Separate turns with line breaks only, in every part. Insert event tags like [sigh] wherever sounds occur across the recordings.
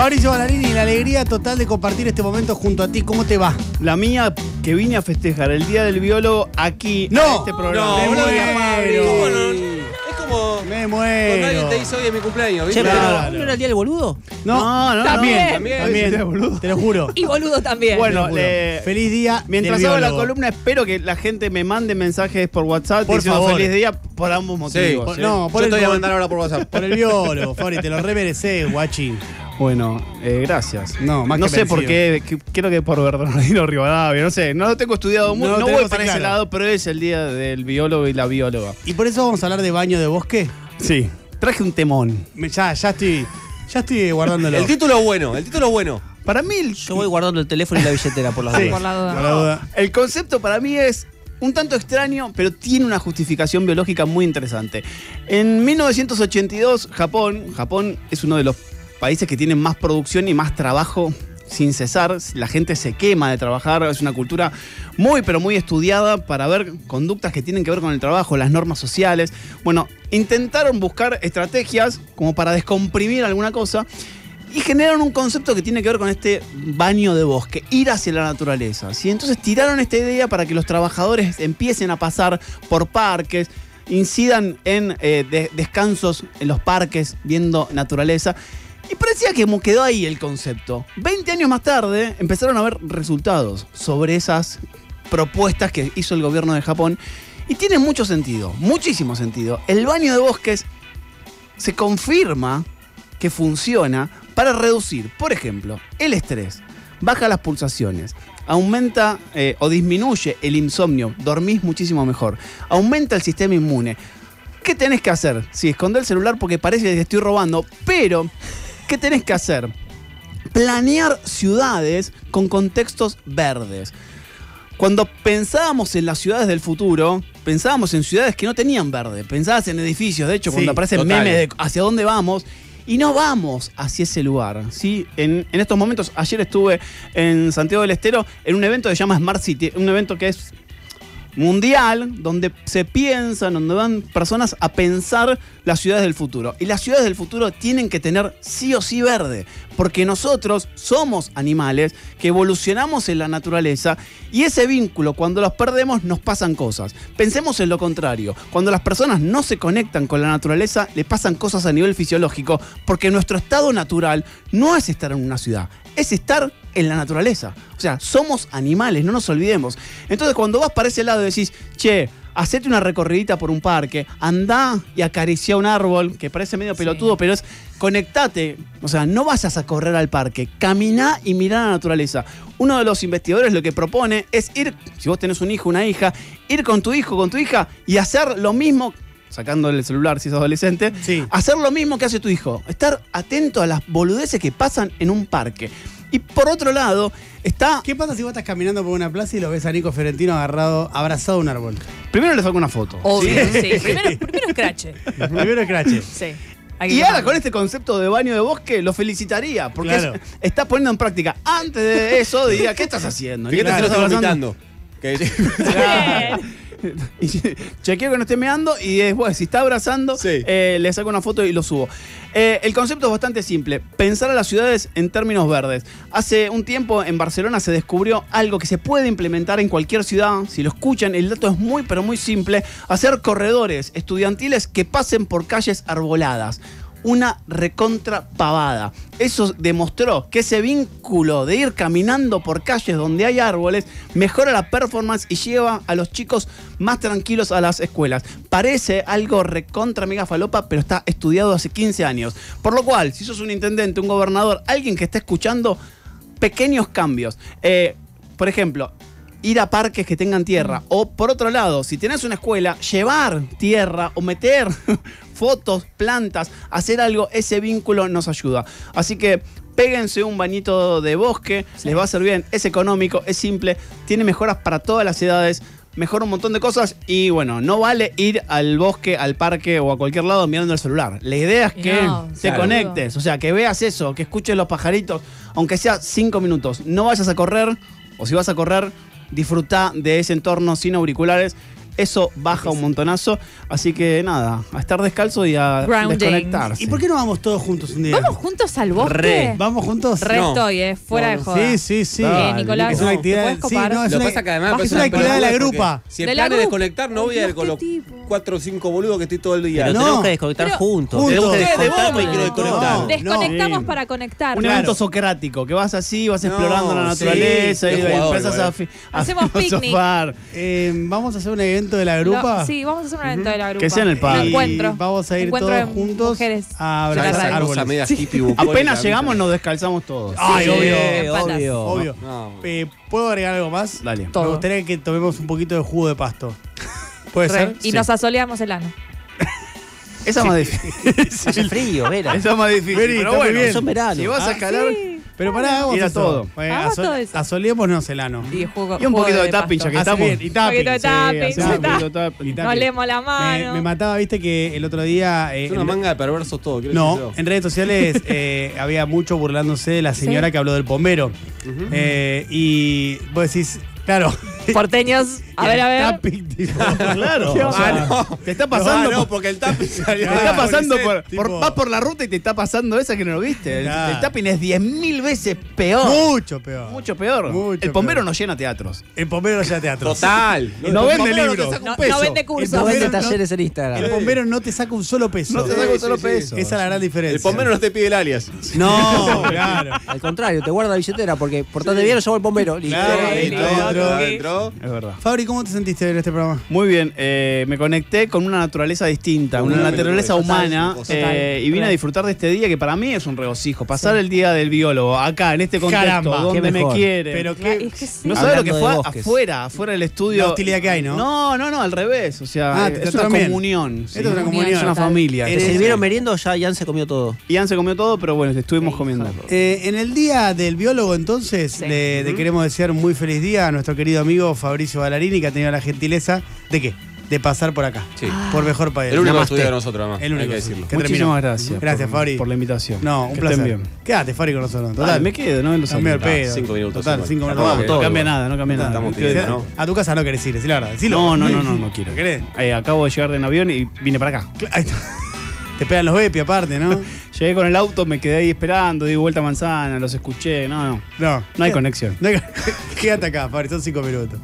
Mauricio Ballarini, la alegría total de compartir este momento junto a ti. ¿Cómo te va?
La mía que vine a festejar el Día del Biólogo aquí
No,
en este programa.
no, me muero.
¿Cómo no? Es como
Me
cuando alguien
muero.
te dice hoy es mi cumpleaños, ¿viste?
Che, pero
Claro.
¿no era el día del boludo?
No,
no,
también,
también.
también,
Sí, boludo.
te lo juro.
Y boludo también.
Bueno, le-
feliz día.
Mientras
del
hago la columna, espero que la gente me mande mensajes por WhatsApp
Por
diciendo
favor.
feliz día por ambos motivos.
Por-
¿eh?
no, por
Yo
el
te voy a mandar ahora por WhatsApp.
Por el biólogo, Fori, te lo remereces, guachín.
Bueno, eh, gracias.
No, más
no
que
sé por qué, que- creo que por Bernardino Rivadavia, no sé, no lo tengo estudiado mucho,
No
voy
tenemos
para ese
claro.
lado, pero es el día del biólogo y la bióloga.
Y por eso vamos a hablar de baño de bosque.
Sí, traje un temón.
Me- ya, ya estoy, ya estoy guardándolo.
El título es bueno, el título es bueno.
Para mí el,
Yo voy guardando el teléfono y la billetera por las [laughs]
Sí.
dudas.
por la duda.
Por la duda.
El concepto para mí es un tanto extraño, pero tiene una justificación biológica muy interesante. En 1982, Japón, Japón es uno de los países que tienen más producción y más trabajo sin cesar. La gente se quema de trabajar, es una cultura muy, pero muy estudiada para ver conductas que tienen que ver con el trabajo, las normas sociales. Bueno, intentaron buscar estrategias como para descomprimir alguna cosa y generaron un concepto que tiene que ver con este baño de bosque, ir hacia la naturaleza. ¿sí? Entonces tiraron esta idea para que los trabajadores empiecen a pasar por parques, incidan en eh, de- descansos en los parques viendo naturaleza. Y parecía que quedó ahí el concepto. 20 años más tarde empezaron a ver resultados sobre esas propuestas que hizo el gobierno de Japón. Y tiene mucho sentido, muchísimo sentido. El baño de bosques se confirma que funciona para reducir, por ejemplo, el estrés, baja las pulsaciones, aumenta eh, o disminuye el insomnio, dormís muchísimo mejor, aumenta el sistema inmune. ¿Qué tenés que hacer? Sí, esconder el celular porque parece que te estoy robando, pero ¿qué tenés que hacer? Planear ciudades con contextos verdes. Cuando pensábamos en las ciudades del futuro, pensábamos en ciudades que no tenían verde, pensabas en edificios, de hecho,
Sí,
cuando aparecen
total.
memes de hacia dónde vamos, y no vamos hacia ese lugar. ¿sí? En, en estos momentos, ayer estuve en Santiago del Estero en un evento que se llama Smart City, un evento que es mundial, donde se piensan, donde van personas a pensar las ciudades del futuro. Y las ciudades del futuro tienen que tener sí o sí verde, porque nosotros somos animales que evolucionamos en la naturaleza y ese vínculo, cuando los perdemos, nos pasan cosas. Pensemos en lo contrario, cuando las personas no se conectan con la naturaleza, le pasan cosas a nivel fisiológico, porque nuestro estado natural no es estar en una ciudad, es estar en la naturaleza. O sea, somos animales, no nos olvidemos. Entonces, cuando vas para ese lado y decís, che, hacete una recorridita por un parque, andá y acaricia un árbol, que parece medio pelotudo, pero es conectate. O sea, no vayas a correr al parque, caminá y mirá la naturaleza. Uno de los investigadores lo que propone es ir, si vos tenés un hijo, una hija, ir con tu hijo, con tu hija y hacer lo mismo sacándole el celular si es adolescente,
Sí.
hacer lo mismo que hace tu hijo, estar atento a las boludeces que pasan en un parque. Y por otro lado, está.
¿Qué pasa si vos estás caminando por una plaza y lo ves a Nico Ferentino agarrado, abrazado a un árbol?
Primero le saco una foto.
Obvio,
¿sí?
sí. Primero, primero escrache.
Primero crache.
Sí.
Y ahora con este concepto de baño de bosque lo felicitaría, porque
Claro.
es- está poniendo en práctica. Antes de eso diría, ¿qué estás haciendo?
Si no
¿estás abrazando?
vomitando. Que-. [laughs]
Y chequeo que no esté meando y después, si está abrazando,
Sí.
eh, le saco una foto y lo subo. Eh, el concepto es bastante simple. Pensar a las ciudades en términos verdes. Hace un tiempo en Barcelona se descubrió algo que se puede implementar en cualquier ciudad. Si lo escuchan, el dato es muy, pero muy simple. Hacer corredores estudiantiles que pasen por calles arboladas. Una recontra pavada. Eso demostró que ese vínculo de ir caminando por calles donde hay árboles mejora la performance y lleva a los chicos más tranquilos a las escuelas. Parece algo recontra mega falopa, pero está estudiado hace 15 años. Por lo cual, si sos un intendente, un gobernador, alguien que está escuchando, pequeños cambios. Eh, por ejemplo, ir a parques que tengan tierra. O por otro lado, si tenés una escuela, llevar tierra o meter fotos, plantas, hacer algo, ese vínculo nos ayuda. Así que péguense un bañito de bosque, les va a hacer bien, es económico, es simple, tiene mejoras para todas las edades. Mejora un montón de cosas y bueno, no vale ir al bosque, al parque o a cualquier lado mirando el celular. La idea es que
No,
te
claro.
conectes, o sea, que veas eso, que escuches los pajaritos, aunque sea cinco minutos. No vayas a correr, o si vas a correr, disfruta de ese entorno sin auriculares. Eso baja un montonazo. Así que nada, a estar descalzo y a
Grounding.
desconectarse.
¿Y por qué no vamos todos juntos un día?
¿Vamos juntos al bosque?
Re.
¿Vamos juntos?
Re
No.
estoy, eh, fuera de joda.
Sí, sí, sí.
Bien, Nicolás.
Es una
¿te
actividad.
puedes
sí,
copar?
no, es
Lo que
una,
pasa que además
es
parece
una actividad de la
pelotudez
grupa.
porque Si el
De la
plan es
grupa.
desconectar, no voy a ir con los
tipo.
cuatro o cinco boludos que estoy todo el día.
Pero
No.
tenemos que desconectar
Pero-
juntos.
Juntos.
Tenemos que
Ustedes de
desconectar
quiero
juntos.
desconectar.
No.
Desconectamos
Sí.
para conectar.
Un evento socrático, que vas así, vas
No,
explorando la
sí,
naturaleza y
jugador,
empezás
igual.
a, fi- a
Hacemos picnic.
filosofar.
Eh, vamos a hacer un evento de la grupa.
Lo- sí, vamos a hacer un evento de la grupa.
Que sea en el parque.
Un encuentro.
Vamos a ir
Encuentro
todos juntos
mujeres.
a abrazar árboles.
bucólica,
Apenas llegamos, nos descalzamos todos.
Ay,
Sí,
obvio.
obvio.
Obvio.
No.
Eh, ¿Puedo agregar algo más?
Dale.
Todo.
Me gustaría que tomemos un poquito de jugo de pasto. ¿Puede
Re.
ser?
Y
Sí.
nos asoleamos el ano.
Esa es más difícil.
Hace frío, Vera.
Esa es más difícil.
Veri,
pero bueno,
bien.
Son verano.
si vas a
Ah,
escalar.
Pero pará, hagamos
Ir a
eso.
todo.
Eh,
Hagamos
aso-
todo eso.
Asoleémonos el ano.
Y, jugo,
Y un
jugo
poquito de tapping, ya que
Hace
estamos.
bien, y
Un
tapping.
poquito de tapping,
hacemos un
está.
poquito de tapping.
Y
Nos
tapping.
leemos la
Me,
mano.
me mataba, viste, que el otro día. eh,
Es una
en-
manga de perversos todo. ¿qué
No,
decís
en redes sociales [laughs] eh, había mucho burlándose de la señora
Sí.
que habló del bombero. Eh, y vos decís, claro.
Porteños. [laughs] A ver, a ver.
Tapping, tipo, [laughs] claro.
¿Qué
o sea?
Te está pasando.
Ah, no,
por-
porque el tapping
te [laughs]
salió.
está
Claro,
pasando
ese
por,
tipo-
por- Vas por la ruta y te está pasando esa que no lo viste. El-
Claro.
El, tapping es 10.000 veces peor.
Mucho peor.
Mucho peor.
Mucho
el bombero
peor.
no llena teatros.
El bombero ya teatro.
Total.
No vende libros.
te
No,
peso.
no vende cursos.
No vende
no-
talleres en Instagram.
El bombero no te saca un solo peso.
No te saca un solo
sí, sí.
peso.
Esa es la gran diferencia.
El bombero no te pide el alias.
No, [laughs] claro.
Al contrario, te guarda la billetera porque portate bien lo llevo el bombero. Listo.
Claro. Adentro.
Es verdad.
Fabri, ¿cómo te sentiste en este programa?
Muy bien, eh, me conecté con una naturaleza distinta, una
Una
naturaleza humana,
Total,
eh, y vine a disfrutar de este día que para mí es un regocijo. Pasar el día del biólogo acá, en este contexto,
Caramba,
donde
qué
me quiere.
Pero qué.
es que sí.
no sabes lo que fue
bosques.
afuera, afuera del estudio.
La hostilidad que hay, ¿no?
No, no, no, al revés. O sea,
Ah,
eh,
te
es una comunión. Sí.
es una comunión.
Es una familia.
¿Te sirvieron meriendo o ya Jan se comió todo?
Ian se comió todo, pero bueno, estuvimos comiendo.
Eh, en el día del biólogo, entonces,
Sí.
le, le queremos desear un muy feliz día a nuestro querido amigo Fabricio Ballarini, que ha tenido la gentileza de qué? De pasar por acá.
Sí.
Por mejor país.
El único
Namaste.
estudio de nosotros, además.
El único,
hay que decirlo.
Que
Muchísimas
terminó.
gracias.
Gracias,
por,
Fabri.
por la invitación.
No, un
que
placer.
Estén bien.
Quédate, Fabri, con nosotros.
Total, me quedo, no en los otros.
pedo.
cinco minutos
Total, cinco minutos.
vamos,
No
todo,
cambia nada, no cambia nada.
Estamos pidiendo, ¿no?
A tu casa no querés ir, decir la verdad. decilo.
No, no, no, no, no quiero.
¿Querés?
Eh, acabo de llegar en avión y vine para acá.
Ahí [laughs] está. Te pegan los bepi aparte, ¿no? [laughs]
Llegué con el auto, me quedé ahí esperando, di vuelta a manzana, los escuché. No, no.
No.
No hay conexión. [laughs]
Quédate acá, Fabri, son cinco minutos.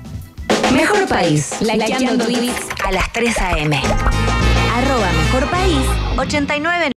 Mejor País, likeando tweets a las 3 a.m. Arroba Mejor País 89